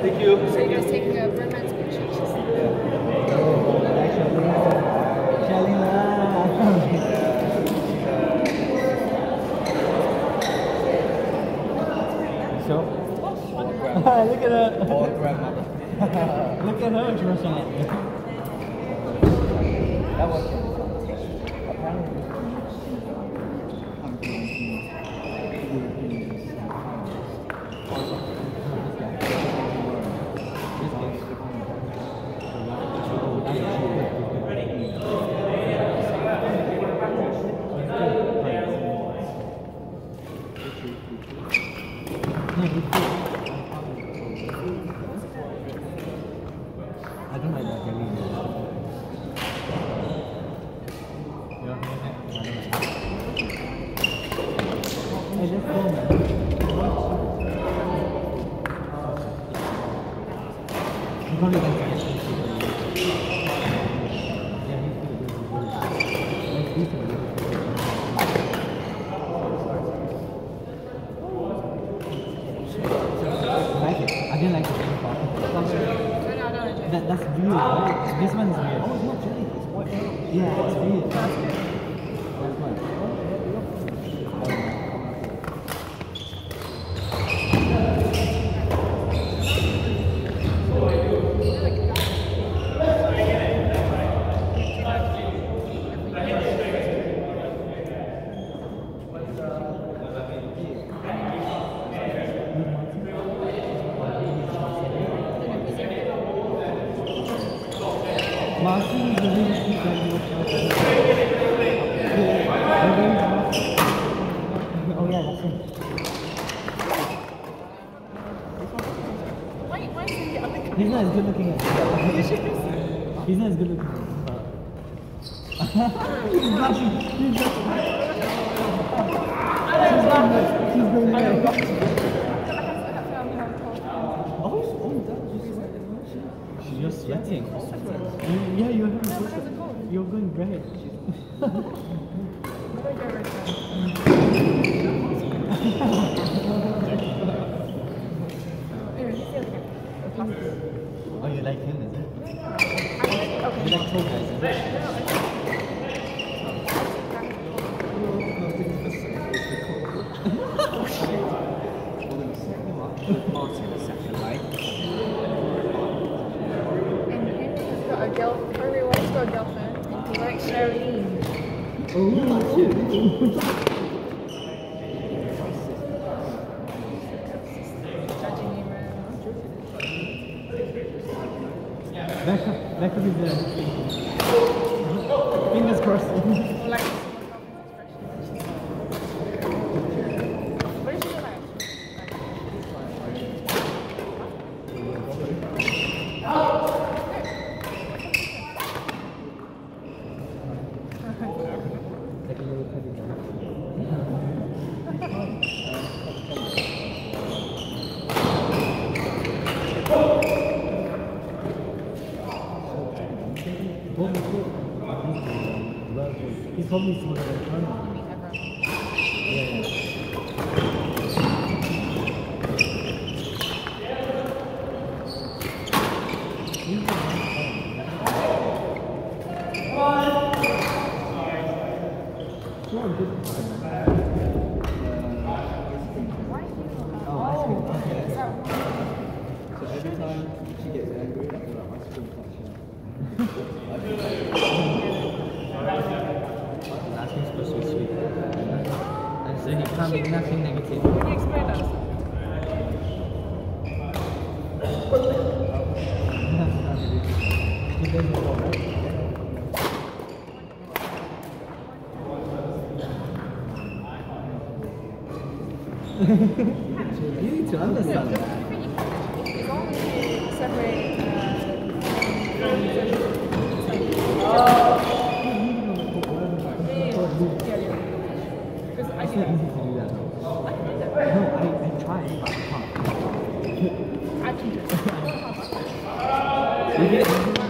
Thank you. So you're just taking a romance picture. So, look at her. Or grandmother. Look at her dressing it. That was I don't like that jelly. Yeah, I don't like that. Hey, let's go, man. You probably like that. Yeah, he's good. He's good. Like, he's good. I like it. I didn't like the jelly part. No, no, I don't enjoy That, that's weird, right? This one's weird. Oh, it's not jelly. It's white. Yeah, it's weird. That's why. Martin is really sweet jelly with chocolate. Him. Why, is he the other? He's not as good looking as He's not as good looking He's blushing. He's blushing. She's going red. She's going red. Oh, she's, you're sweating. Yeah, you're having You're going red. Oh, you like him, is it? You like tall guys, is it? Martin the second, right? And Henry has got a girl. Henry wants got a girlfriend. He likes Charlene. Oh, That could, that could be the fingers crossed. Or like What is she like? like a little teddy bear. He's probably smaller than Carmen. Yeah, yeah. He's a nice guy. You're a good guy. Oh, ice cream. Okay. So every time she gets angry, I feel like ice cream touch Ice cream's supposed to be sweet. And so he can't be nothing negative. Can you explain that? He doesn't know, right? You need to understand that. I It's do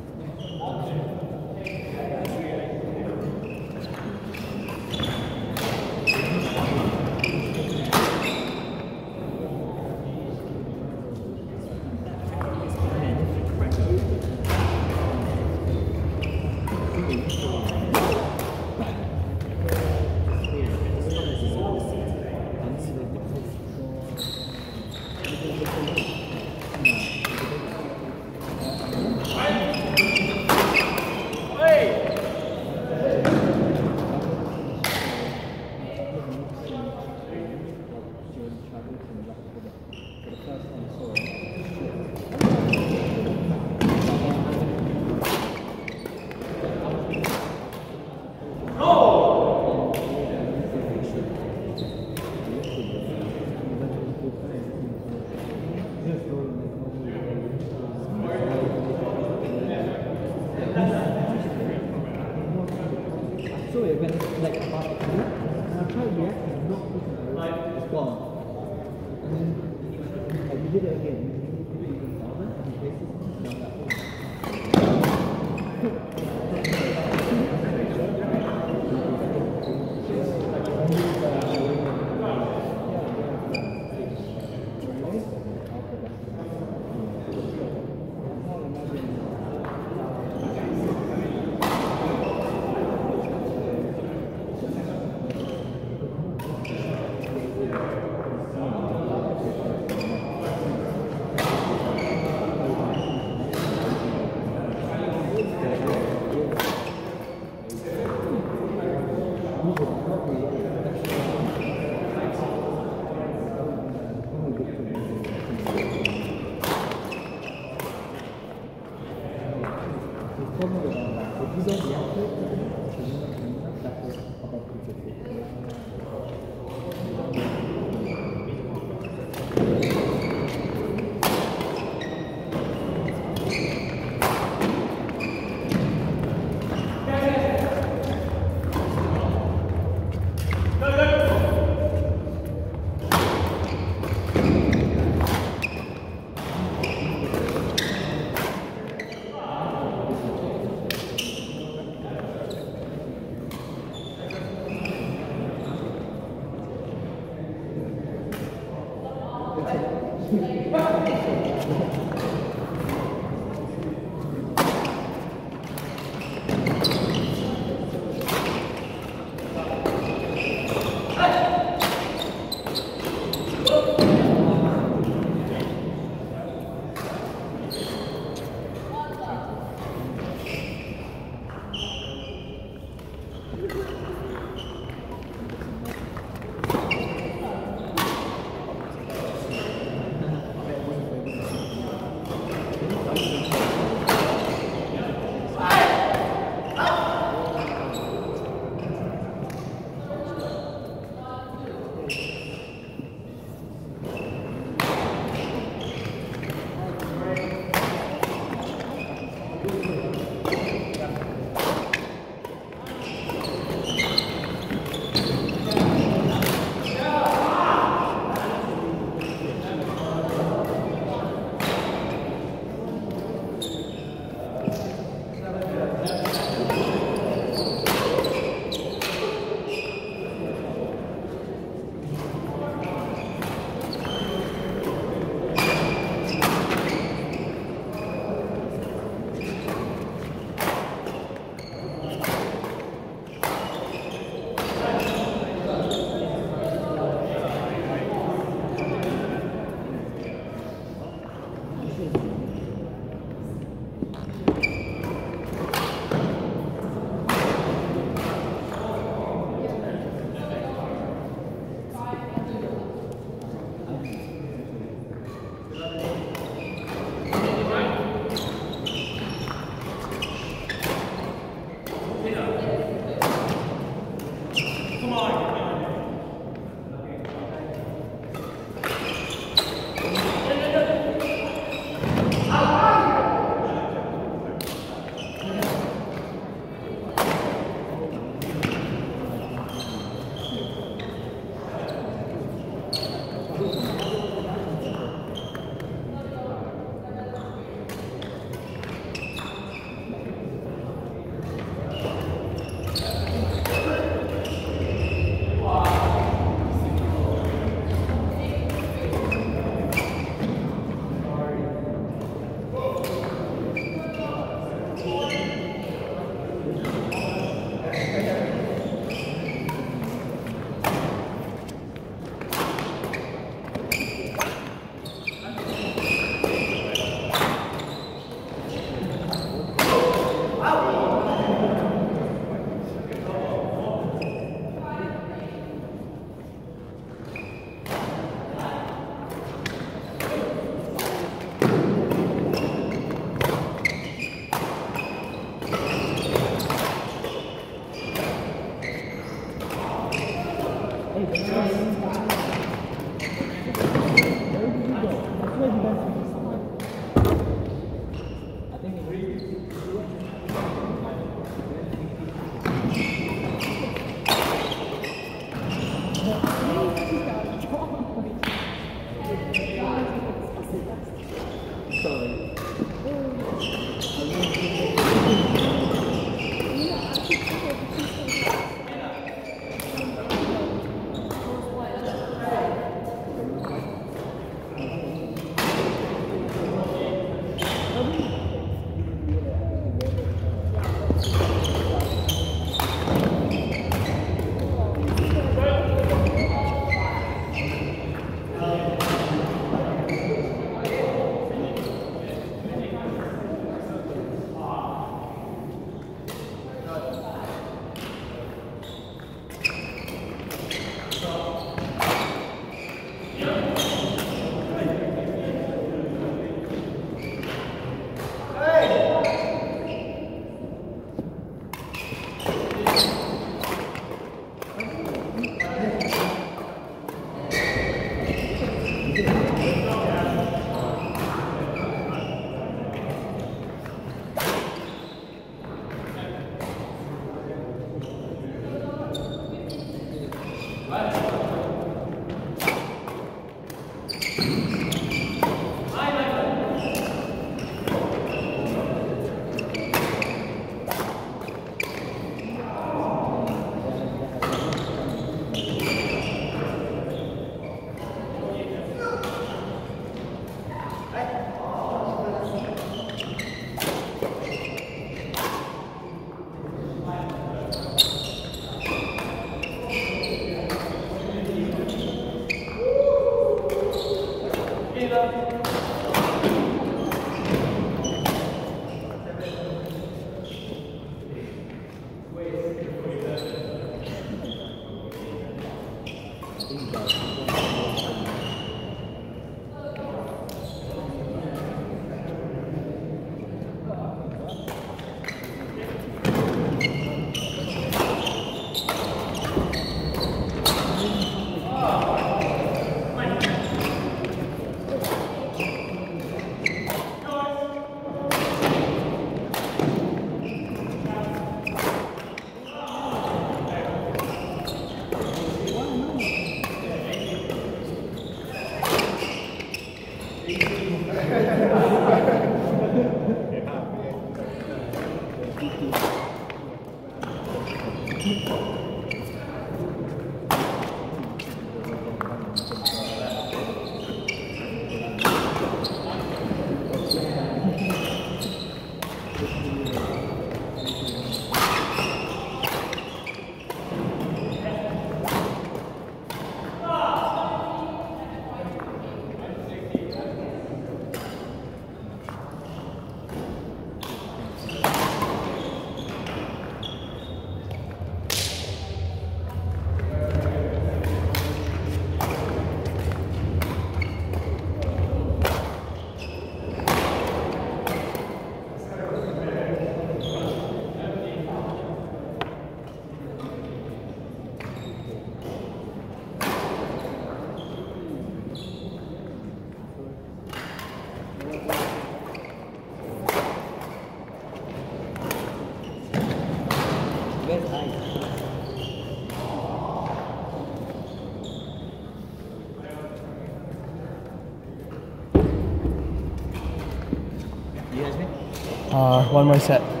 Uh, one more set.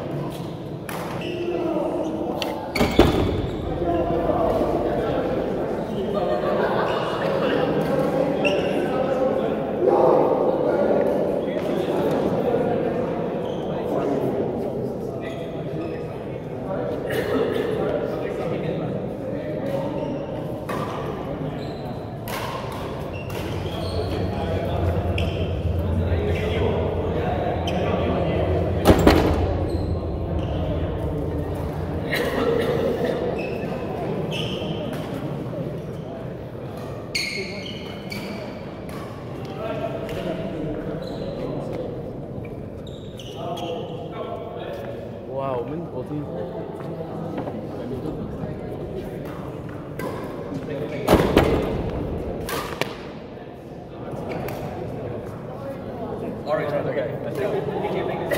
Okay, I think.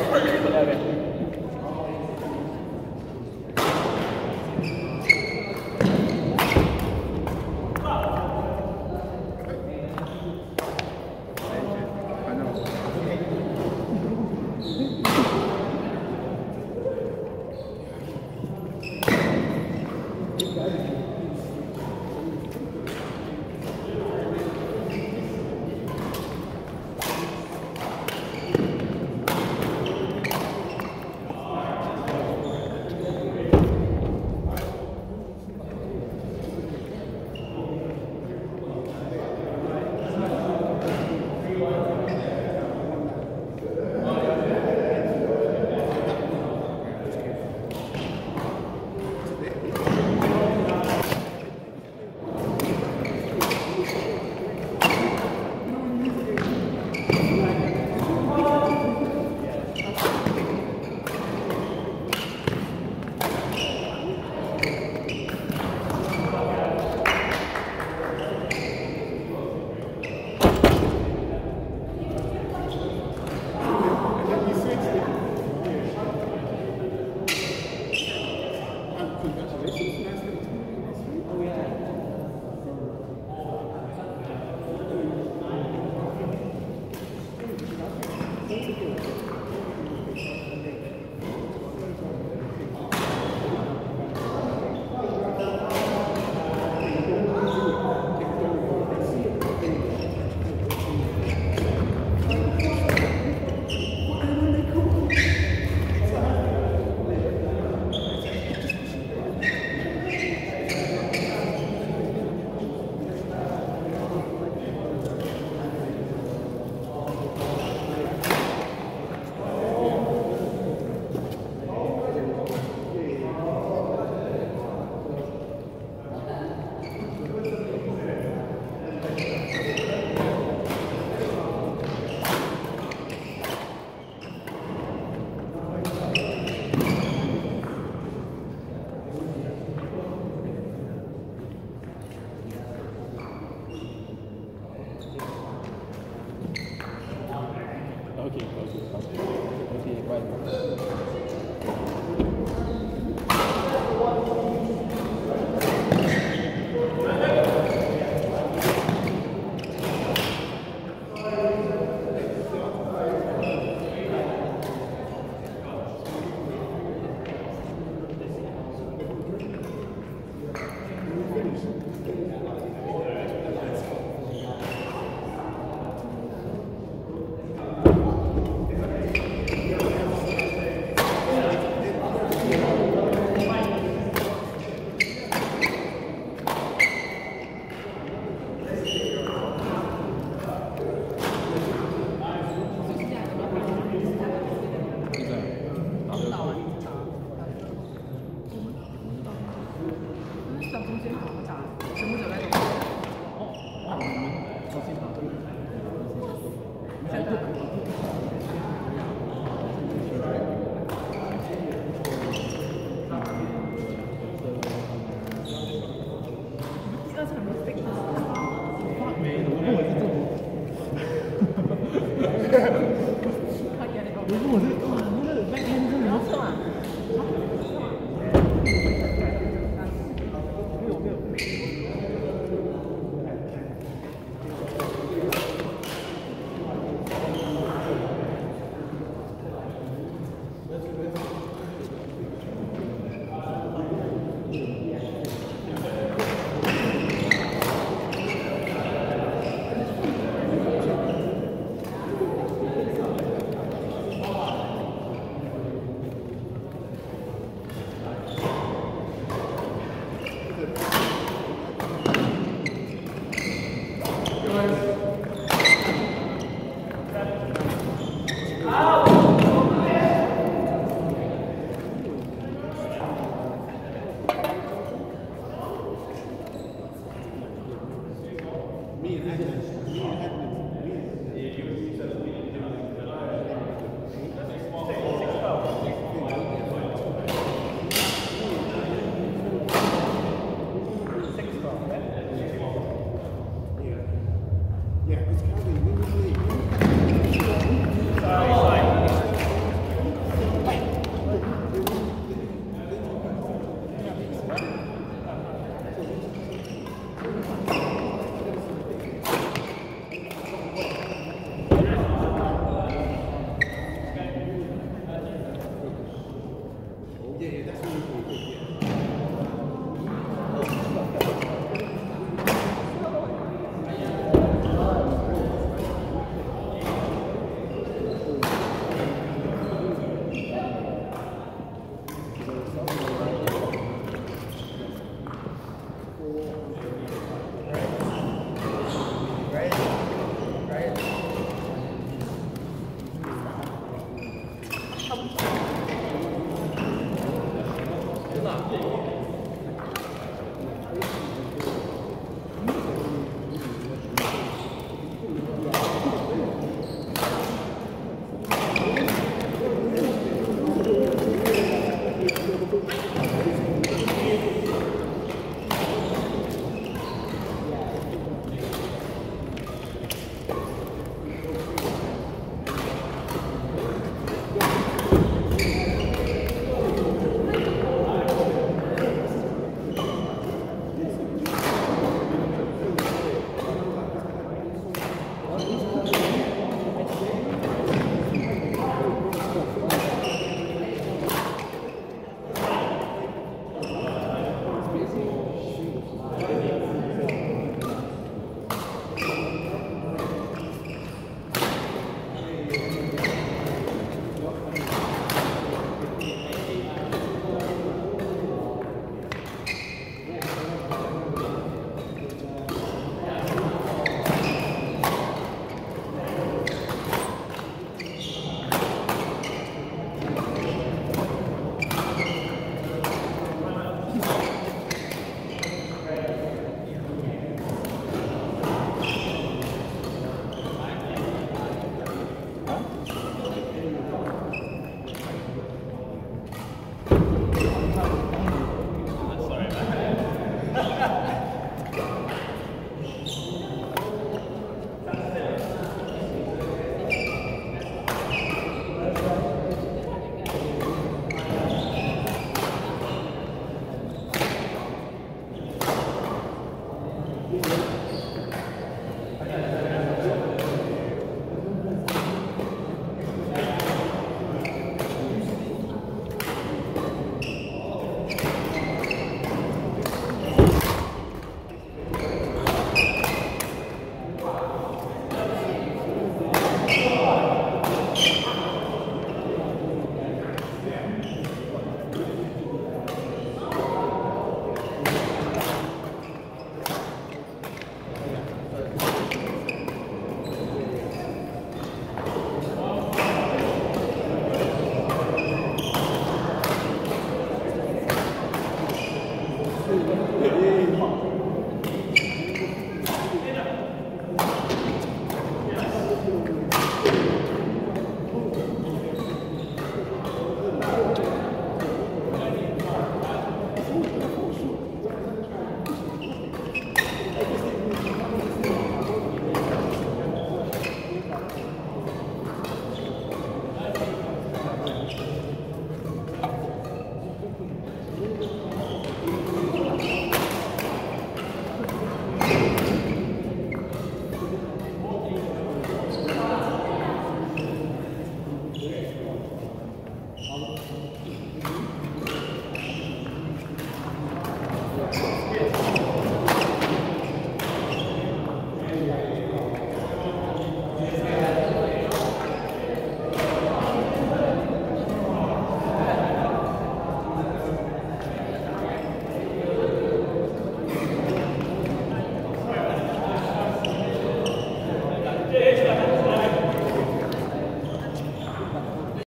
okay. 那个。